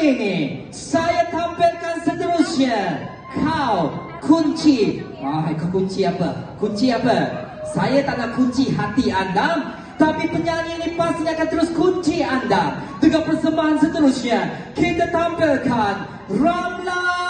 ini saya tampilkan seterusnya kau kunci. Ah, kau kunci apa? Kunci apa? Saya tak nak kunci hati anda, tapi penyanyi ini pasti akan terus kunci anda. Dengan persembahan seterusnya, kita tampilkan Ramla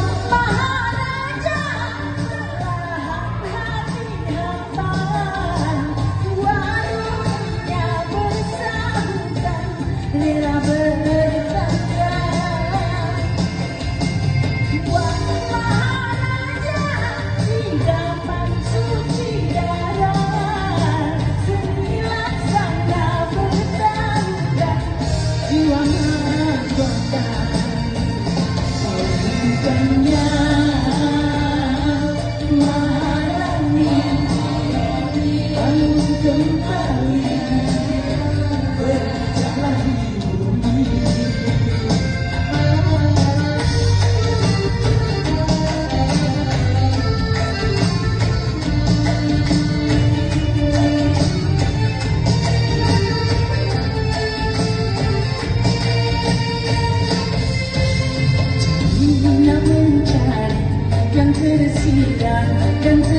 I can